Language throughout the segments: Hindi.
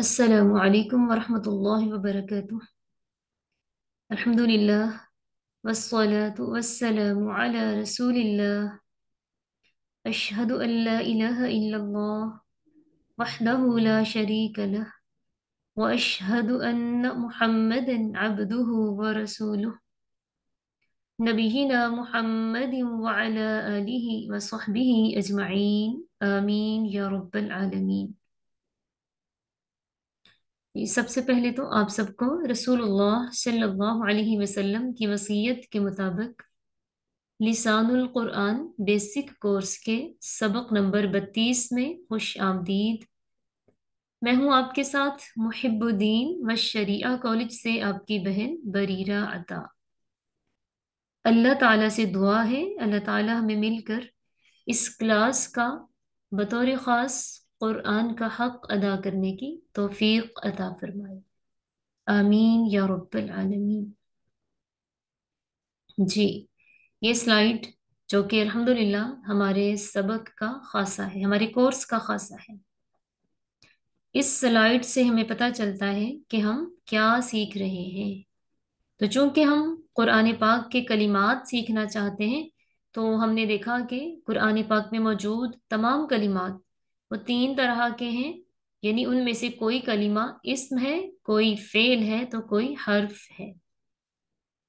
अस्सलामु अलैकुम वरहमतुल्लाहि वबरकातुह अल्हम्दुलिल्लाह वस्सलातु वस्सलामु अला रसूलिल्लाह अशहदु अन ला इलाहा इल्लल्लाह वहदहु ला शरीक लह व अशहदु अन्न मुहम्मदन अब्दुहु व रसूलुह नबीना मुहम्मदिन व अला आलिहि व सहबिहि अजमईन आमीन या रब्बल आलमीन सबसे पहले तो आप सबको रसूलुल्लाह सल्लल्लाहु अलैहि वसल्लम की वसीयत के मुताबिक लिसानुल कुरान बेसिक कोर्स के सबक नंबर बत्तीस में खुश आमदीद। मैं हूँ आपके साथ मुहिबुद्दीन व शरिया कॉलेज से आपकी बहन बरीरा अता। अल्लाह ताला से दुआ है, अल्लाह ताला हमें मिलकर इस क्लास का बतौर ख़ास कुरान का हक अदा करने की तोफीक अता फरमाए। आमीन या रब्बल आलमीन। जी, ये स्लाइड जो कि अल्हम्दुलिल्लाह हमारे सबक का खासा है, हमारे कोर्स का खासा है। इस स्लाइड से हमें पता चलता है कि हम क्या सीख रहे हैं। तो चूँकि हम कुरान पाक के कलिमात सीखना चाहते हैं तो हमने देखा कि कुरान पाक में मौजूद तमाम कलिमात वो तीन तरह के हैं, यानी उनमें से कोई कलिमा इस्म है, कोई फेल है तो कोई हर्फ है।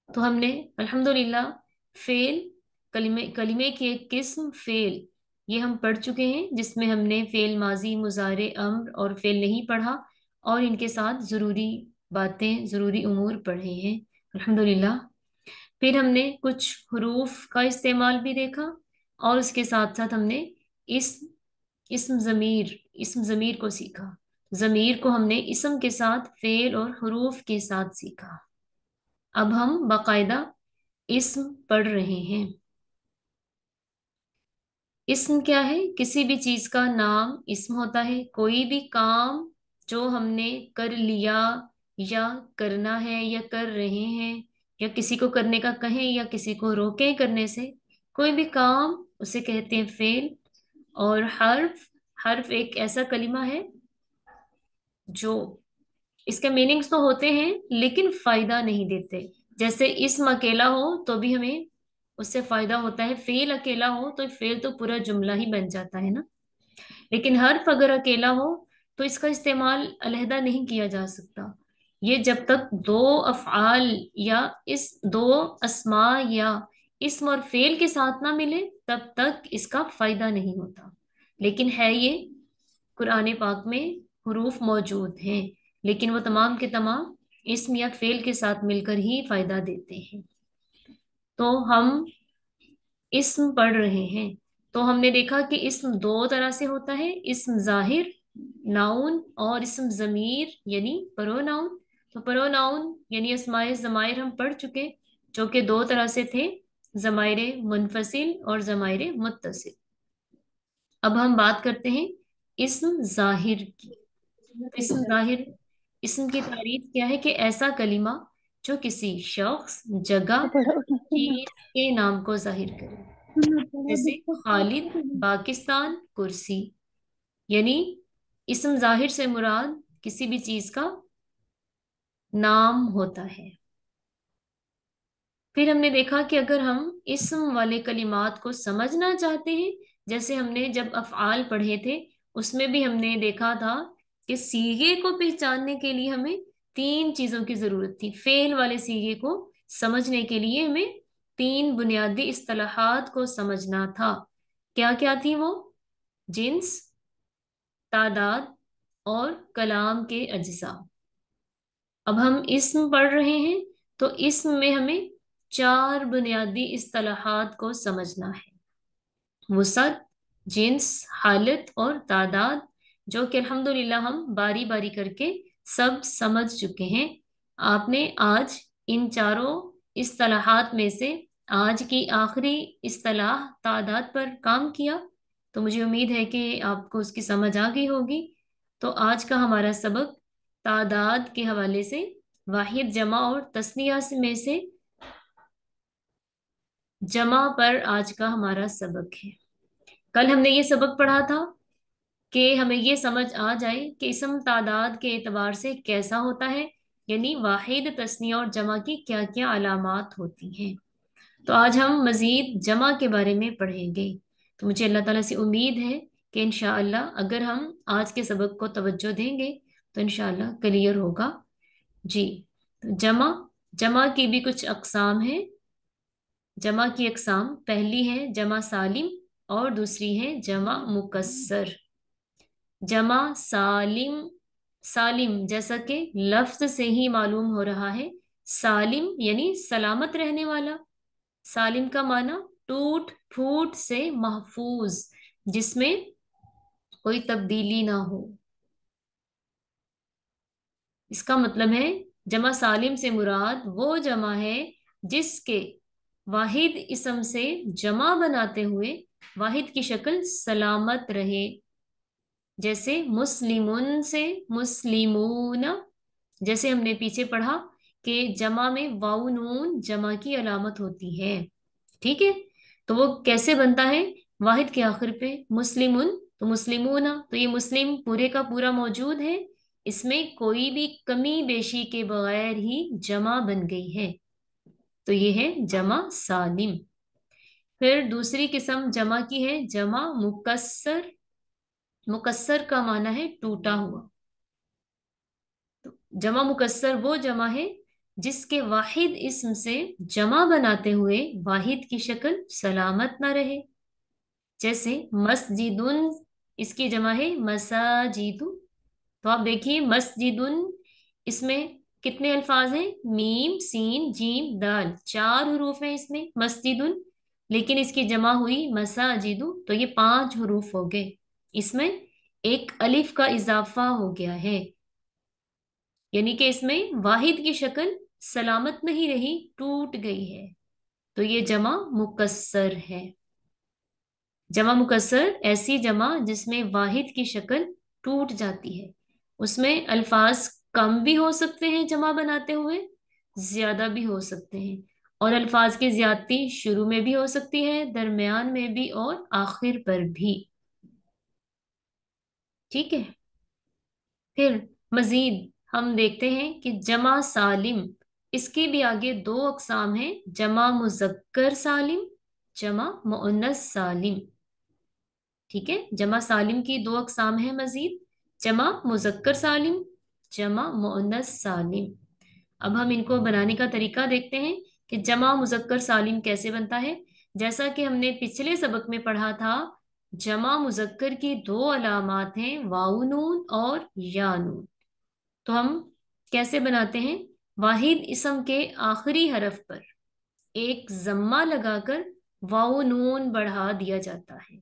तो हमने, अल्हम्दुलिल्लाह, फेल, कलिमे कलिमे की एक किस्म फेल, ये हम पढ़ चुके हैं, जिसमें हमने फेल माजी, मुजारे, अम्र और फेल नहीं पढ़ा, और इनके साथ ज़रूरी बातें, ज़रूरी उमूर पढ़े हैं, अल्हम्दुलिल्लाह। फिर हमने कुछ हरूफ का इस्तेमाल भी देखा, और उसके साथ साथ हमने इस इसम ज़मीर इसम ज़मीर को सीखा। ज़मीर को हमने इसम के साथ, फेल और हरूफ के साथ सीखा। अब हम बाकायदा इसम पढ़ रहे हैं। इसम क्या है? किसी भी चीज़ का नाम इसम होता है। कोई भी काम जो हमने कर लिया या करना है या कर रहे हैं, या किसी को करने का कहें या किसी को रोकें करने से, कोई भी काम उसे कहते हैं फेल और हर्फ हर्फ एक ऐसा कलिमा है जो इसके मीनिंग्स तो होते हैं, लेकिन फ़ायदा नहीं देते। जैसे इसम अकेला हो तो भी हमें उससे फ़ायदा होता है। फेल अकेला हो तो फेल तो पूरा जुमला ही बन जाता है ना। लेकिन हर्फ अगर अकेला हो तो इसका इस्तेमाल अलहदा नहीं किया जा सकता। ये जब तक दो अफआल या इस दो अस्मा या इसम और फेल के साथ ना मिले, तब तक इसका फ़ायदा नहीं होता। लेकिन है ये, कुरान पाक में हरूफ मौजूद हैं, लेकिन वो तमाम के तमाम इसम या फेल के साथ मिलकर ही फ़ायदा देते हैं। तो हम इसम पढ़ रहे हैं। तो हमने देखा कि इसम दो तरह से होता है, इसम ज़ाहिर, नाउन और इसम जमीर, यानी नाउन। तो परो नाउन, यानी असमाय जमायर हम पढ़ चुके जो कि दो तरह से थे। जमायर मुनफसिल और जमायर मुतसिल अब हम बात करते हैं इसम ज़ाहिर की। इसम ज़ाहिर, इसम की तारीफ़ क्या है कि ऐसा कलिमा जो किसी शख्स, जगह के नाम को ज़ाहिर करे। जैसे खालिद, पाकिस्तान, कुर्सी। यानी इसम ज़ाहिर से मुराद किसी भी चीज़ का नाम होता है। फिर हमने देखा कि अगर हम इसम वाले कलिमात को समझना चाहते हैं, जैसे हमने जब अफआल पढ़े थे, उसमें भी हमने देखा था कि सीगे को पहचानने के लिए हमें तीन चीज़ों की ज़रूरत थी। फेल वाले सीगे को समझने के लिए हमें तीन बुनियादी इस्तलाहात को समझना था। क्या क्या थी वो? जिन्स, तादाद और कलाम के अज्जा। अब हम इसम पढ़ रहे हैं तो इसम में हमें चार बुनियादी असलाहत को समझना है। वसत जिन्स, हालत और तादाद, जो कि अल्हम्दुलिल्लाह हम बारी बारी करके सब समझ चुके हैं। आपने आज इन चारों इस्तलाहात में से आज की आखिरी असलाह तादाद पर काम किया तो मुझे उम्मीद है कि आपको उसकी समझ आ गई होगी। तो आज का हमारा सबक तादाद के हवाले से, वाहिद जमा और तस्निया में से जमा पर आज का हमारा सबक है। कल हमने ये सबक पढ़ा था कि हमें ये समझ आ जाए कि इसम तादाद के एतबार से कैसा होता है, यानी वाहिद तस्निया और जमा की क्या क्या अलामत होती हैं। तो आज हम मजीद जमा के बारे में पढ़ेंगे। तो मुझे अल्लाह ताला से उम्मीद है कि इन अगर हम आज के सबक को तवज्जो देंगे तो इनशाला क्लियर होगा। जी तो जमा जमा की भी कुछ अकसाम है। जमा की अकसाम, पहली है जमा सालिम और दूसरी है जमा मुकसर जमा सालिम सालिम जैसा कि लफ्ज से ही मालूम हो रहा है, सालिम यानी सलामत रहने वाला। सालिम का माना टूट फूट से महफूज, जिसमें कोई तब्दीली ना हो। इसका मतलब है जमा सालिम से मुराद वो जमा है जिसके वाहिद इसम से जमा बनाते हुए वाहिद की शक्ल सलामत रहे। जैसे मुस्लिमुन से मुस्लिमून। जैसे हमने पीछे पढ़ा कि जमा में वाउ नून जमा की अलामत होती है। ठीक है? तो वो कैसे बनता है? वाहिद के आखिर पे मुस्लिमुन तो मुस्लिमूना तो ये मुस्लिम पूरे का पूरा मौजूद है। इसमें कोई भी कमी बेशी के बगैर ही जमा बन गई है। तो ये है जमा सालिम। फिर दूसरी किस्म जमा की है, जमा मुकस्सर। मुकस्सर का माना है टूटा हुआ। तो जमा मुकस्सर वो जमा है जिसके वाहिद इसम से जमा बनाते हुए वाहिद की शक्ल सलामत ना रहे। जैसे मस्जिदुन, इसकी जमा है मसाजिदु। तो आप देखिए मस्जिदुन, इसमें कितने अल्फाज हैं? मीम, सीन, जीम, दाल। चार हरूफ हैं इसमें, मस्जिदुन। लेकिन इसकी जमा हुई मसाजिदु। तो ये पाँच हरूफ हो गए। इसमें एक अलिफ का इजाफा हो गया है। यानी कि इसमें वाहिद की शक्ल सलामत नहीं रही, टूट गई है। तो ये जमा मुकस्सर है। जमा मुकस्सर ऐसी जमा जिसमें वाहिद की शक्ल टूट जाती है। उसमें अल्फाज कम भी हो सकते हैं जमा बनाते हुए, ज़्यादा भी हो सकते हैं। और अल्फाज की ज्यादती शुरू में भी हो सकती है, दरमियान में भी और आखिर पर भी। ठीक है? फिर मजीद हम देखते हैं कि जमा सालिम, इसके भी आगे दो अकसाम हैं, जमा मुजक्कर सालिम, जमा मुन्नस सालिम। ठीक है? जमा सालिम की दो अकसाम है मजीद, जमा मुजक्कर सालिम जमा मुन्नस सालिम। अब हम इनको बनाने का तरीका देखते हैं कि जमा मुजक्कर सालिम कैसे बनता है। जैसा कि हमने पिछले सबक में पढ़ा था, जमा मुजक्कर की दो अलामत हैं वाउनून और यानून तो हम कैसे बनाते हैं? वाहिद इसम के आखिरी हरफ पर एक जम्मा लगाकर वाउ नून बढ़ा दिया जाता है।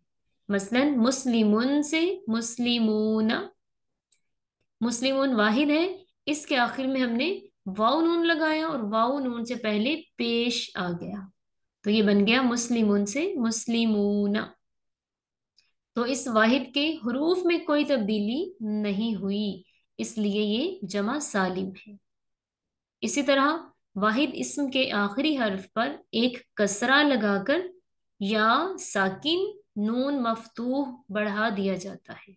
मसलन मुस्लिमुन से मुस्लिमून। मुस्लिमून वाहिद है। इसके आखिर में हमने वाउ नून लगाया और वाउ नून से पहले पेश आ गया। तो ये बन गया मुस्लिमुन से मुस्लिमूना। तो इस वाहिद के हरूफ में कोई तब्दीली नहीं हुई, इसलिए ये जमा सालिम है। इसी तरह वाहिद इसम के आखिरी हर्फ पर एक कसरा लगाकर या साकिन नून मफतूह बढ़ा दिया जाता है।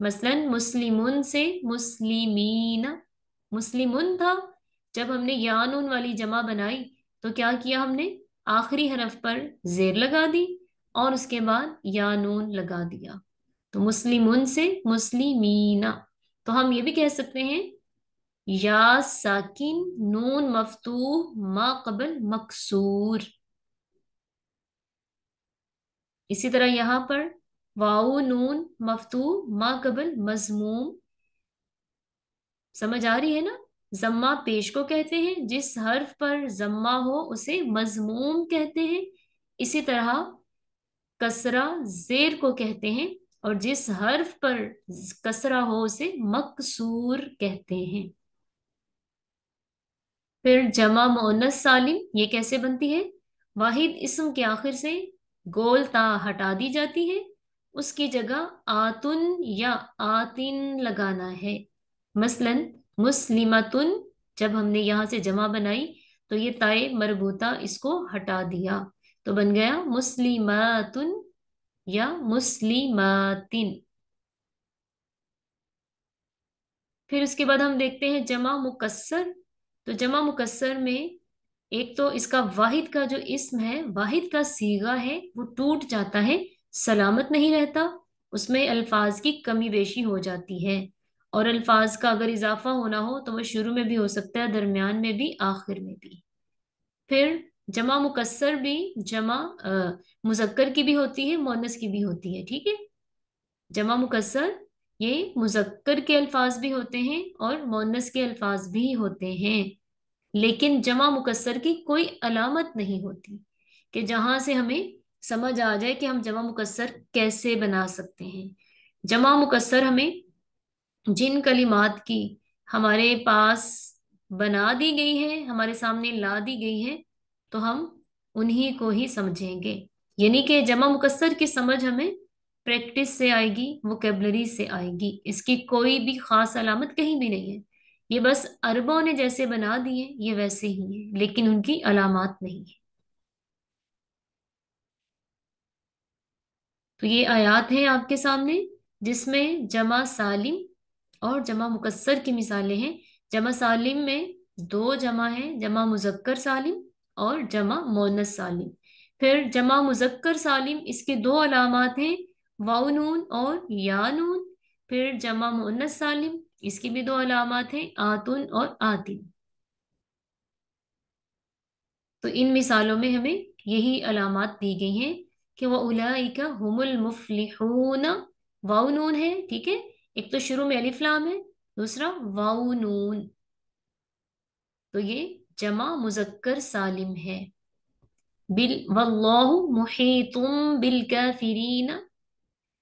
मसलन मुस्लिमुन से मुस्लिमीन। मुस्लिमुन था। जब हमने या नून वाली जमा बनाई तो क्या किया हमने? आखिरी हरफ पर जेर लगा दी और उसके बाद यानून लगा दिया। तो मुस्लिमुन से मुस्लिमीना। तो हम ये भी कह सकते हैं, या साकिन नून मफतूह मा कबल मकसूर। इसी तरह यहाँ पर वाऊ नून मफतू मा कबल, मजमूम। समझ आ रही है ना? जम्मा पेश को कहते हैं, जिस हर्फ पर जम्मा हो उसे मजमूम कहते हैं। इसी तरह कसरा, जेर को कहते हैं, और जिस हर्फ पर कसरा हो उसे मकसूर कहते हैं। फिर जमा मोनस सालिम, ये कैसे बनती है? वाहिद इसम के आखिर से गोल ता हटा दी जाती है। उसकी जगह आतुन या आतिन लगाना है। मसलन, मुस्लिमतुन, जब हमने यहाँ से जमा बनाई तो ये ताए मरबूता इसको हटा दिया। तो बन गया मुस्लिमातुन या मुस्लिमातिन। फिर उसके बाद हम देखते हैं जमा मुकस्सर। तो जमा मुकस्सर में एक तो इसका वाहिद का जो इस्म है, वाहिद का सीगा है, वो टूट जाता है। सलामत नहीं रहता, उसमें अल्फाज की कमी बेशी हो जाती है। और अल्फाज का अगर इजाफा होना हो तो वह शुरू में भी हो सकता है, दरमियान में भी, आखिर में भी। फिर जमा मुकसर भी, जमा मुजक्कर की भी होती है मोनस की भी होती है, ठीक है? जमा मुकस्सर, ये मुजक्कर के अल्फाज भी होते हैं और मोनस के अल्फाज भी होते हैं। लेकिन जमा मुकसर की कोई अलामत नहीं होती, कि जहाँ से हमें समझ आ जाए कि हम जमा मुकसर कैसे बना सकते हैं। जमा मुकसर हमें जिन कलिमात की हमारे पास बना दी गई है, हमारे सामने ला दी गई है तो हम उन्हीं को ही समझेंगे। यानी कि जमा मुकसर की समझ हमें प्रैक्टिस से आएगी, वोकेबलरी से आएगी। इसकी कोई भी खास अलामत कहीं भी नहीं है। ये बस अरबों ने जैसे बना दिए, ये वैसे ही है, लेकिन उनकी अलामत नहीं है। तो ये आयात हैं आपके सामने, जिसमें जमा सालिम और जमा मुकसर की मिसालें हैं। जमा सालिम में दो जमा है, जमा मुजक्कर सालिम और जमा मोनस सालिम। फिर जमा मुजक्कर सालिम, इसके दो अलामत हैं वाउनून और यानून फिर जमा मोनस सालिम, इसकी भी दो अलामत हैं, आतुन और आतिन। तो इन मिसालों में हमें यही अलामत दी गई हैं। कि वह उलाइका हुमुल मुफलिहून वाउनून है, ठीक है? एक तो शुरू में अलिफ लाम है, दूसरा वाउनून तो ये जमा मुजक्कर सालिम है। Bill, वल्लाहु मुहीतुम bill काफिरीन।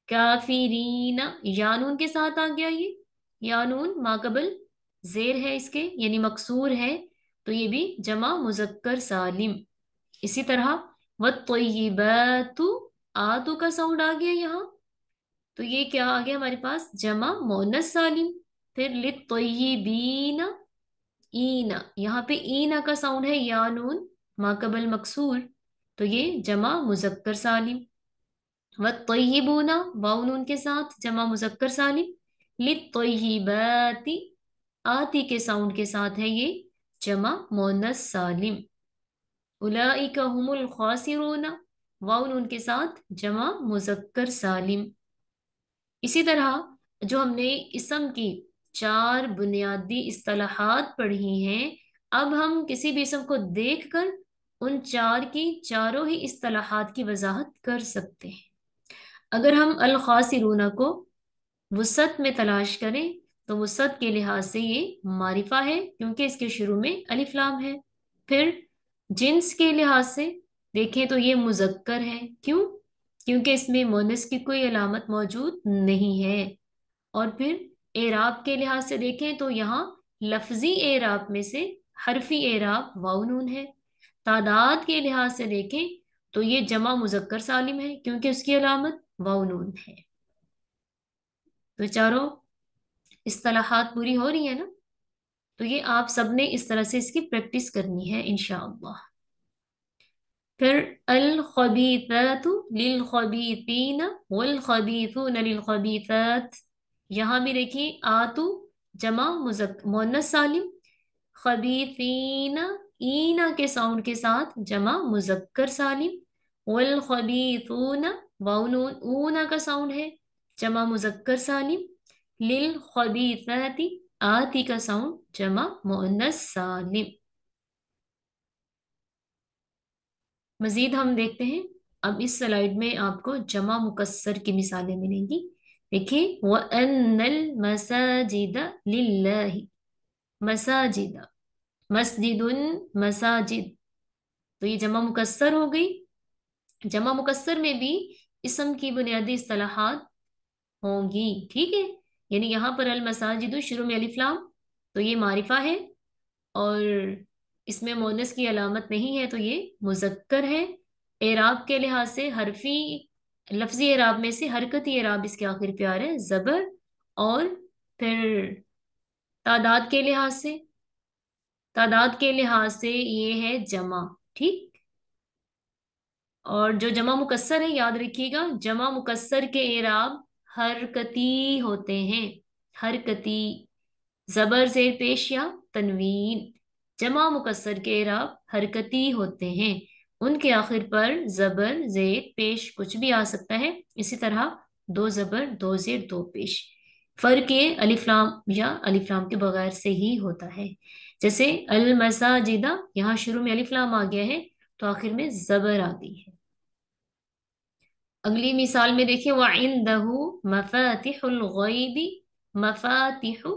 काफिरीन यानून के साथ आ गया ये। यानून माकबल जेर है इसके, यानी मकसूर है। तो ये भी जमा मुजक्कर सालिम। इसी तरह व तय्यिबातु आतु का साउंड आ गया यहाँ। तो ये क्या आ गया हमारे पास? जमा मोनस सालिम, फिर लित तय्यिबीना ईना। यहाँ पे ईना का साउंड है, या नून, माकबल मकसूर तो ये जमा मुजक्कर सालिम। व तय्यिबूना वाउ नून के साथ जमा मुजक्कर सालिम। लित्तय्यिबाती आती के साउंड के साथ है ये जमा मोनस सालिम। उलाइका हुमुल खासिरूना वाउ नून के साथ जमा मुजक्कर सालिम। इसी तरह जो हमने इसम की चार बुनियादी इस्तलाहात पढ़ी हैं, अब हम किसी भी इसम को देखकर उन चार की चारों ही असलाहत की वजाहत कर सकते हैं। अगर हम अल खासिरूना को वसत में तलाश करें तो वसत के लिहाज से ये मारिफा है, क्योंकि इसके शुरू में अलिफ्लाम है। फिर जिन्स के लिहाज से देखें तो ये मुजक्कर है। क्यों? क्योंकि इसमें मोनस की कोई अलामत मौजूद नहीं है। और फिर एराब के लिहाज से देखें तो यहाँ लफ्जी एराब में से हरफी एराब वाउनून है। तादाद के लिहाज से देखें तो ये जमा मुजक्कर सालिम है, क्योंकि उसकी अलामत वाउनून है। तो चारों इस्तलाहात पूरी हो रही है ना? तो ये आप सबने इस तरह से इसकी प्रैक्टिस करनी है इनशाअल्लाह फिर अल खबीतु लिल खबीतीन खबीतात यहाँ भी देखिए, आतु जमा मुजक मोनस सालिम, खबीतीन ईना के साउंड के साथ जमा मुजक्कर सालिम वल खबीतून वाउनून ऊना का साउंड है, जमा मुजक्कर सालिम लिल खबीथाती आती का साउंड जमा मुअन्नस सालिम मजीद हम देखते हैं, अब इस स्लाइड में आपको जमा मुकस्सर की मिसालें मिलेंगी। देखिए वअन्नल मसाजिद लिल्लाहि। मसाजिद। मसाजिद। तो ये जमा मुकस्सर हो गई। जमा मुकस्सर में भी इसम की बुनियादी असलाहत होंगी, ठीक है? यानी यहाँ पर अल मसाजिद शुरू में अलिफ्लाम तो ये मारिफा है, और इसमें मोनस की अलामत नहीं है तो ये मुजक्कर है। एराब के लिहाज से हरफी, लफ्जी एराब में से हरकती एराब इसके आखिर पे आ रहा है, जबर, और फिर तादाद के लिहाज से, तादाद के लिहाज से ये है जमा, ठीक? और जो जमा मुकस्सर है, याद रखिएगा, जमा मुकस्सर के एराब हरकती होते हैं। हरकती, जबर जेर पेश या तनवीन, जमा मुकसर के एराब हरकती होते हैं। उनके आखिर पर जबर जेर पेश कुछ भी आ सकता है। इसी तरह दो जबर, दो जेर दो पेश। फ़र्क ये अलिफ्लाम या अलिफ्लाम के बगैर से ही होता है। जैसे अल मसाजिदा यहाँ शुरू में अलिफ्लाम आ गया है तो आखिर में जबर आ गई है। अगली मिसाल में देखिए वह मफातिहुल गैबी मफातिहु,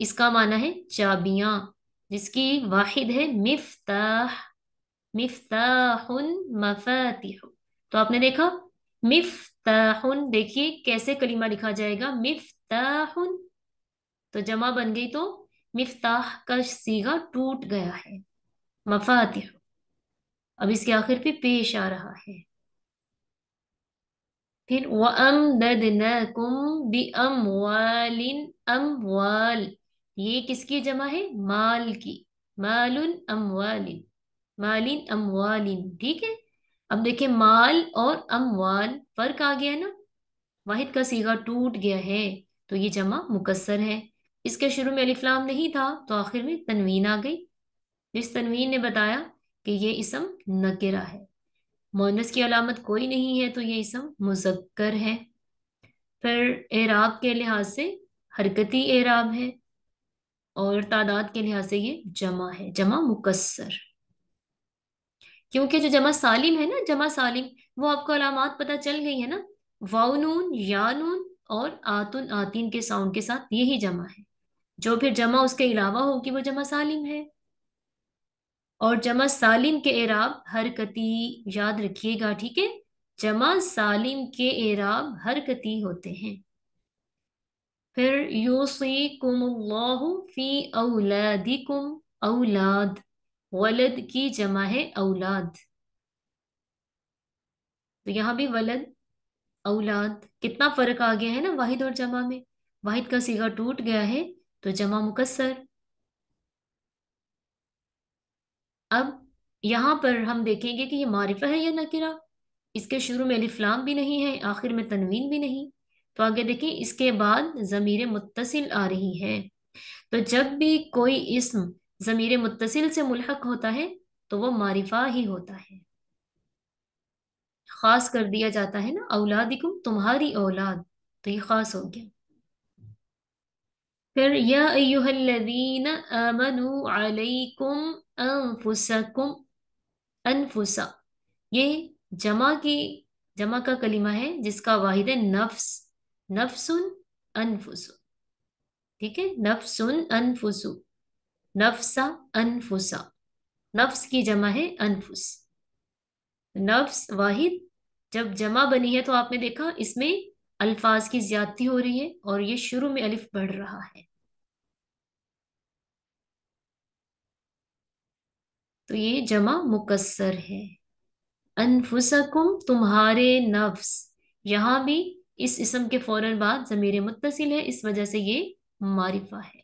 इसका माना है चाबियाँ, जिसकी वाहिद है मिफ्ताह, मिफ्ताहुन मफातिहु। तो आपने देखा, मिफ्ताहुन देखिए कैसे कलीमा लिखा जाएगा, मिफ्ताहुन तो जमा बन गई तो मिफ्ताह का सीगा टूट गया है, मफातिहु। अब इसके आखिर पे पेश आ रहा है। फिर वअमददनाकुम बिअमवालिन अमवाल। ये किसकी जमा है? माल की। मालुन अमवालिन। मालिन अमवालिन। ठीक है? अब देखिए, माल और अमवाल फ़र्क आ गया ना? वाहिद का सीगा टूट गया है तो ये जमा मुकसर है। इसके शुरू में अलिफ्लाम नहीं था तो आखिर में तनवीन आ गई। जिस तनवीन ने बताया कि ये इसम नकिरा है। मोनस की अलामत कोई नहीं है तो ये इसम मुजक्कर है। फिर एराब के लिहाज से हरकती एराब है और तादाद के लिहाज से ये जमा है, जमा मुकसर क्योंकि जो जमा सालिम है ना, जमा सालिम, वो आपको अलामत पता चल गई है ना? वाउनून यानून और आतुन, आतीन के साउंड के साथ यही जमा है। जो फिर जमा उसके अलावा होगी वो जमा सालिम है। और जमा सालिम के एराब हरकती याद रखिएगा, ठीक है? जमा सालिम के एराब हरकती होते हैं। फिर यूसीकुमुल्लाहु फ़ी औलादिकुम, औलाद। वलद की जमा है औलाद। तो यहाँ भी वलद, औलाद। कितना फ़र्क आ गया है ना, वाहिद और जमा में? वाहिद का सीगा टूट गया है तो जमा मुकसर अब यहाँ पर हम देखेंगे कि ये मारिफा है या नकिरा? इसके शुरू में अलिफ्लाम भी नहीं है, आखिर में तनवीन भी नहीं। तो आगे देखिए इसके बाद जमीर मुतसिल आ रही है। तो जब भी कोई इसम जमीर मुतसिल से मुलहक होता है तो वो मारिफा ही होता है। खास कर दिया जाता है ना, औलादिकुम, तुम्हारी औलाद। तो ये खास हो गया। फिर, या अनफुसकुम अनफुसा ये जमा की, जमा का कलिमा है, जिसका वाहिद है नफ्स। नफ्सुन अनफुसु। ठीक है? नफ्सुन अनफुसु। नफ्सा अनफुसा। नफ्स की जमा है अनफुस। नफ्स वाहिद, जब जमा बनी है तो आपने देखा इसमें अल्फाज की ज्यादती हो रही है और ये शुरू में अलिफ बढ़ रहा है। तो ये जमा मुकसर है। अनफुसकुम तुम्हारे नफ्स। यहाँ भी इस इसम के फ़ौरन बाद जमीर मुत्तसिल है, इस वजह से ये मारिफा है।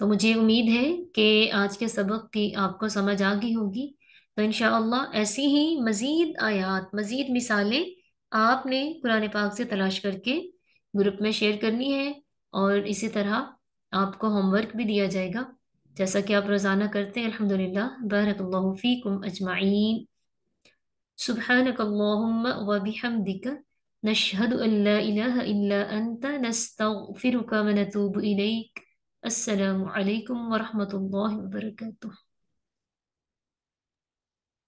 तो मुझे उम्मीद है कि आज के सबक की आपको समझ आ गई होगी। तो इनशाला ऐसी ही मज़ीद आयात, मज़ीद मिसालें आपने कुरान पाक से तलाश करके ग्रुप में शेयर करनी है और इसी तरह आपको होमवर्क भी दिया जाएगा। जैसा कि आप रोज़ाना करते हैं, अल्हम्दुलिल्लाह, बारकल्लाहु फ़ीकुम अजमाइन सुब्हानक व बिहम्दिक, नशहदु अन ला इलाहा इल्ला अंत, नस्तगफिरुका व नतूबु इलैक। अस्सलामु अलैकुम व रहमतुल्लाहि व